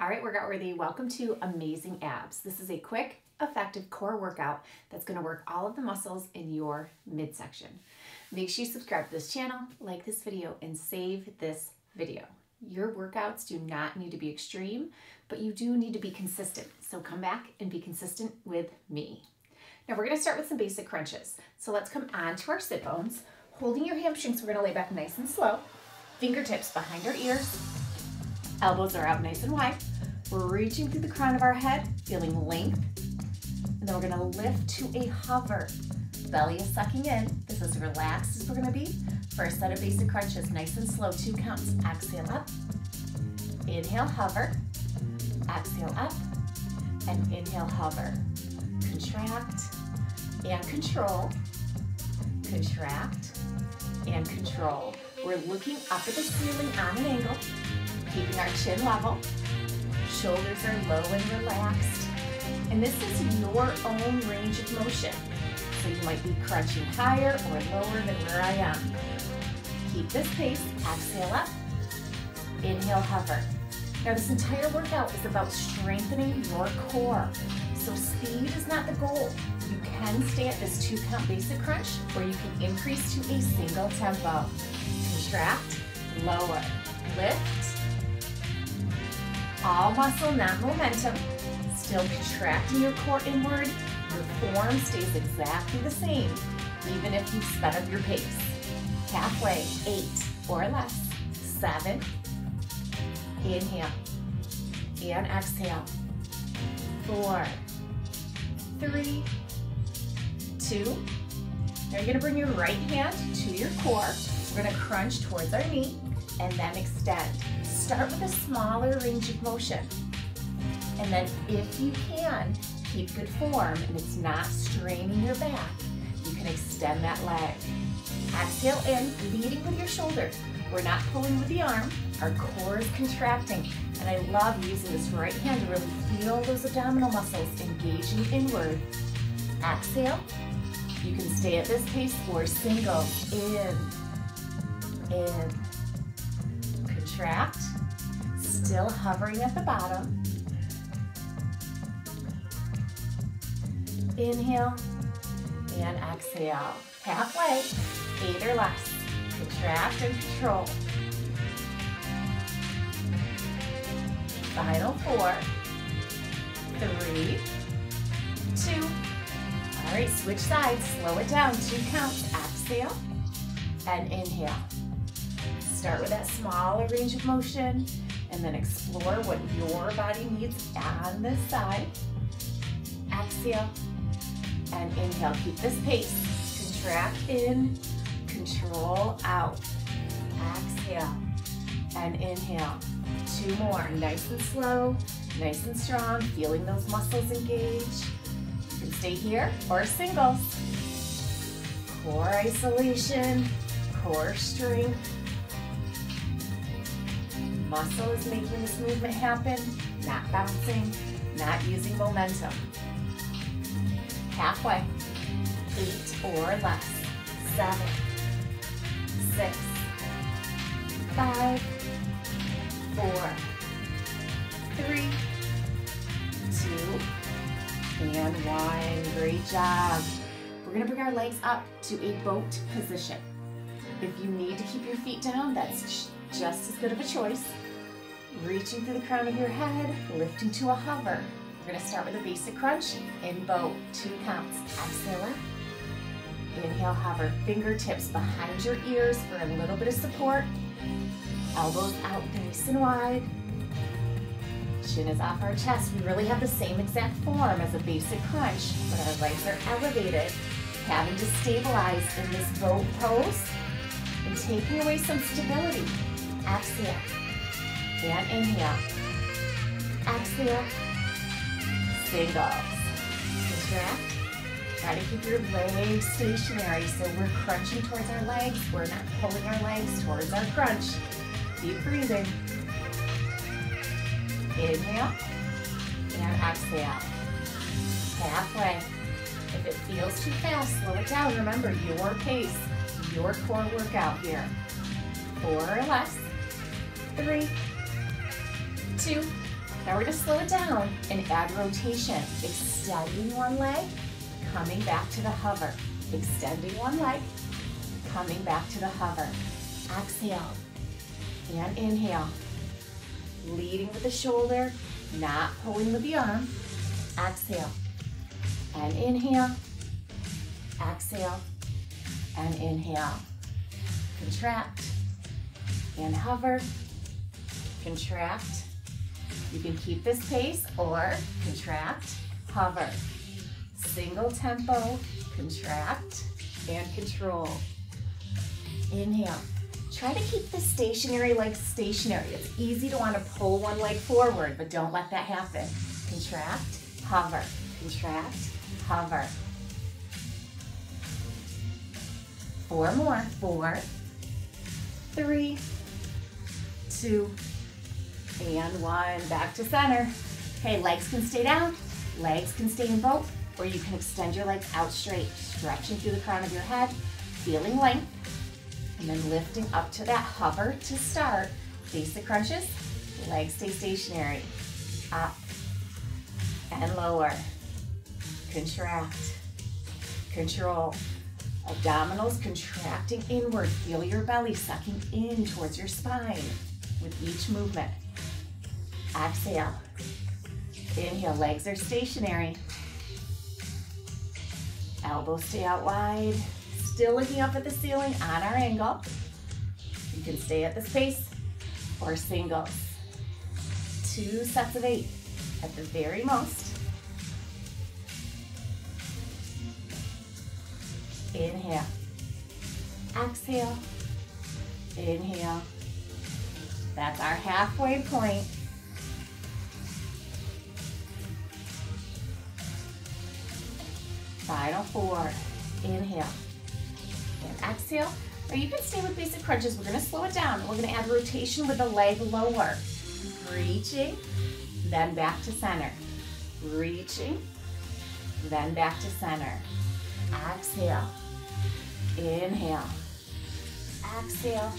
All right, workout worthy, welcome to Amazing Abs. This is a quick, effective core workout that's gonna work all of the muscles in your midsection. Make sure you subscribe to this channel, like this video, and save this video. Your workouts do not need to be extreme, but you do need to be consistent. So come back and be consistent with me. Now we're gonna start with some basic crunches. So let's come on to our sit bones. Holding your hamstrings, we're gonna lay back nice and slow. Fingertips behind our ears. Elbows are out nice and wide. We're reaching through the crown of our head, feeling length. And then we're gonna lift to a hover. Belly is sucking in. This is relaxed as we're gonna be. First set of basic crunches, nice and slow, two counts. Exhale up. Inhale, hover. Exhale up. And inhale, hover. Contract and control. Contract and control. We're looking up at the ceiling on an angle, keeping our chin level. Shoulders are low and relaxed. And this is your own range of motion. So you might be crunching higher or lower than where I am. Keep this pace, exhale up, inhale, hover. Now this entire workout is about strengthening your core. So speed is not the goal. You can stay at this two count basic crunch or you can increase to a single tempo. Contract, lower, lift, all muscle, not momentum. Still contracting your core inward. Your form stays exactly the same, even if you sped up your pace. Halfway, eight or less. Seven. Inhale. And exhale. Four, three, two. Now you're gonna bring your right hand to your core. We're gonna crunch towards our knee and then extend start with a smaller range of motion. And then if you can, keep good form and it's not straining your back, you can extend that leg. Exhale in, leading with your shoulder. We're not pulling with the arm, our core is contracting. And I love using this right hand to really feel those abdominal muscles engaging inward. Exhale, you can stay at this pace or single, in, in, contract, still hovering at the bottom. Inhale and exhale. Halfway, eight or less. Contract and control. Final four, three, two. All right, switch sides, slow it down, two counts. Exhale and inhale. Start with that smaller range of motion and then explore what your body needs on this side. Exhale and inhale. Keep this pace. Contract in, control out. Exhale and inhale. Two more, nice and slow, nice and strong, feeling those muscles engage. You can stay here or singles. Core isolation, core strength, muscle is making this movement happen, not bouncing, not using momentum. Halfway, eight or less, seven, six, five, four, three, two, and one. Great job. We're gonna bring our legs up to a boat position. If you need to keep your feet down, that's just as good of a choice. Reaching through the crown of your head, lifting to a hover. We're gonna start with a basic crunch in boat, two counts. Exhale up. Inhale, hover. Fingertips behind your ears for a little bit of support. Elbows out nice and wide. Chin is off our chest. We really have the same exact form as a basic crunch, but our legs are elevated, having to stabilize in this boat pose and taking away some stability. Exhale and inhale. Exhale, singles. Contract. Try to keep your legs stationary so we're crunching towards our legs. We're not pulling our legs towards our crunch. Keep breathing. Inhale and exhale. Halfway. If it feels too fast, slow it down. Remember, your pace, your core workout here. Four or less. Three, two, Now we're gonna slow it down and add rotation. Extending one leg, coming back to the hover. Extending one leg, coming back to the hover. Exhale and inhale. Leading with the shoulder, not pulling with the arm. Exhale and inhale. Exhale and inhale. Contract and hover. Contract. You can keep this pace or contract, hover. Single tempo, contract, and control. Inhale. Try to keep the stationary leg stationary. It's easy to want to pull one leg forward, but don't let that happen. Contract, hover, contract, hover. Four more. Four, three, two, and one. Back to center. Okay, legs can stay down, legs can stay in both, or you can extend your legs out straight, stretching through the crown of your head, feeling length, and then lifting up to that hover to start. Basic crunches, legs stay stationary. Up and lower. Contract, control. Abdominals contracting inward. Feel your belly sucking in towards your spine with each movement. Exhale. Inhale, legs are stationary. Elbows stay out wide. Still looking up at the ceiling on our angle. You can stay at this pace or singles. Two sets of eight at the very most. Inhale. Exhale. Inhale. That's our halfway point. Final four. Inhale. And exhale. Or you can stay with basic crunches. We're gonna slow it down. We're gonna add rotation with the leg lower. Reaching, then back to center. Reaching, then back to center. Exhale. Inhale. Exhale.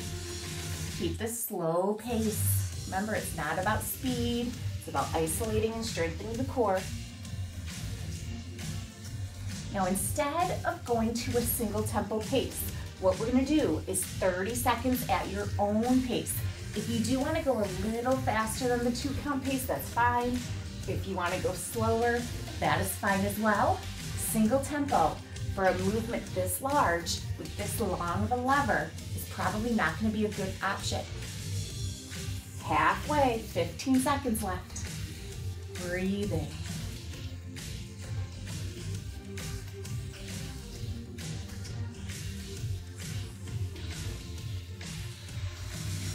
Keep the slow pace. Remember, it's not about speed. It's about isolating and strengthening the core. Now, instead of going to a single tempo pace, what we're gonna do is 30 seconds at your own pace. If you do wanna go a little faster than the two count pace, that's fine. If you wanna go slower, that is fine as well. Single tempo for a movement this large with this long of a lever is probably not gonna be a good option. Halfway, 15 seconds left. Breathing.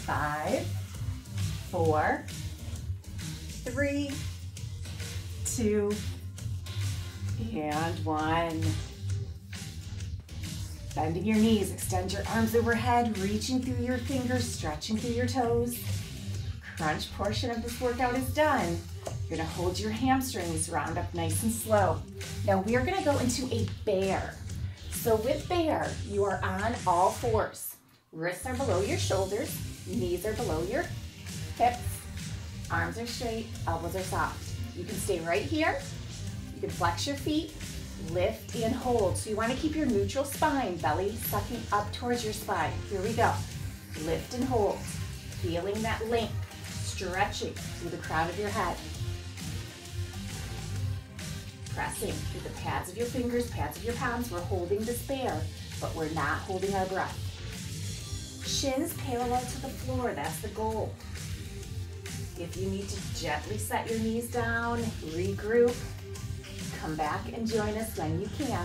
Five, four, three, two, and one. Bending your knees, extend your arms overhead, reaching through your fingers, stretching through your toes. Crunch portion of this workout is done. You're gonna hold your hamstrings, round up nice and slow. Now we are gonna go into a bear. So with bear, you are on all fours. Wrists are below your shoulders, knees are below your hips, arms are straight, elbows are soft. You can stay right here. You can flex your feet, lift and hold. So you wanna keep your neutral spine, belly sucking up towards your spine. Here we go. Lift and hold. Feeling that length, stretching through the crown of your head. Pressing through the pads of your fingers, pads of your palms. We're holding despair, but we're not holding our breath. Shins parallel to the floor, that's the goal. If you need to gently set your knees down, regroup, come back and join us when you can.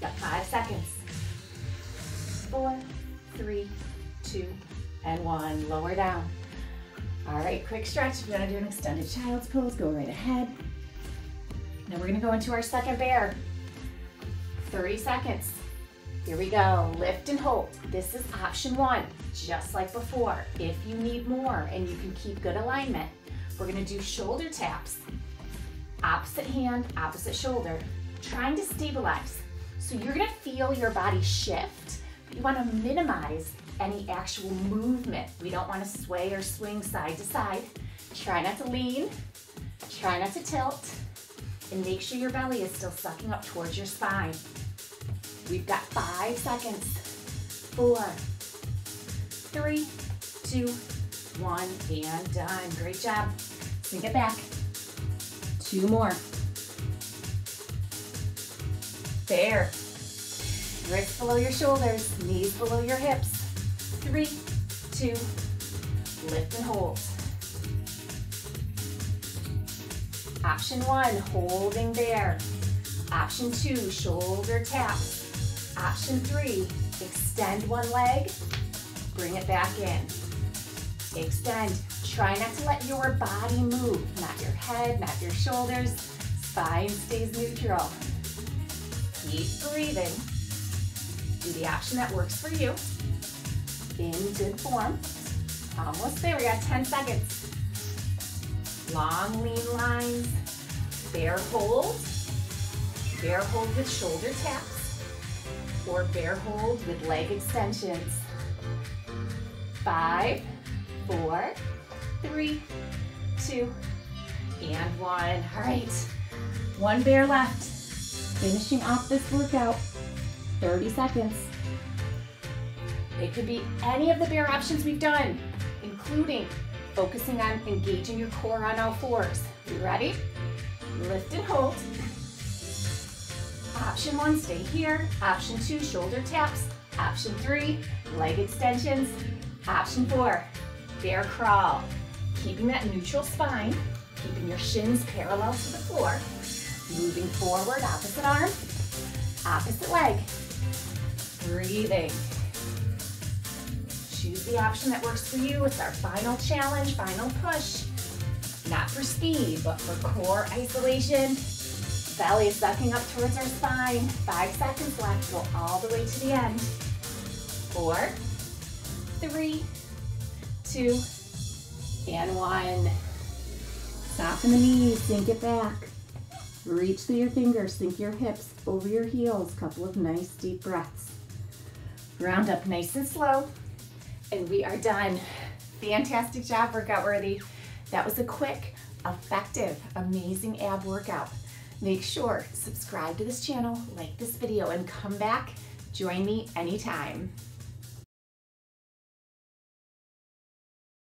Got five seconds. Four, three, two, and one. Lower down. All right, quick stretch. If you wanna do an extended child's pose, go right ahead. Now we're gonna go into our second bear. 30 seconds. Here we go, lift and hold. This is option one, just like before. If you need more and you can keep good alignment, we're gonna do shoulder taps. Opposite hand, opposite shoulder, trying to stabilize. So you're gonna feel your body shift, but you wanna minimize any actual movement. We don't wanna sway or swing side to side. Try not to lean, try not to tilt, and make sure your belly is still sucking up towards your spine. We've got five seconds. Four, three, two, one, and done. Great job. Sink it back. Two more. There. Wrists below your shoulders, knees below your hips. Three, two, lift and hold. Option one, holding there. Option two, shoulder taps. Option three, extend one leg, bring it back in. Extend. Try not to let your body move, not your head, not your shoulders. Spine stays neutral. Keep breathing. Do the option that works for you. In good form. Almost there, we got 10 seconds. Long lean lines, bear hold, bear hold with shoulder taps, or bear hold with leg extensions. Five, four, three, two, and one. All right, one bear left. Finishing off this workout, 30 seconds. It could be any of the bear options we've done, including focusing on engaging your core on all fours. You ready? Lift and hold. Option one, stay here. Option two, shoulder taps. Option three, leg extensions. Option four, bear crawl. Keeping that neutral spine, keeping your shins parallel to the floor. Moving forward, opposite arm, opposite leg. Breathing. Choose the option that works for you. It's our final challenge, final push. Not for speed, but for core isolation. Belly is sucking up towards our spine. Five seconds left. Go all the way to the end. Four, three, two, and one. Soften the knees, sink it back. Reach through your fingers, sink your hips over your heels. Couple of nice deep breaths. Round up nice and slow. And we are done. Fantastic job, workout worthy. That was a quick, effective, amazing ab workout. Make sure subscribe to this channel, like this video, and come back. Join me anytime.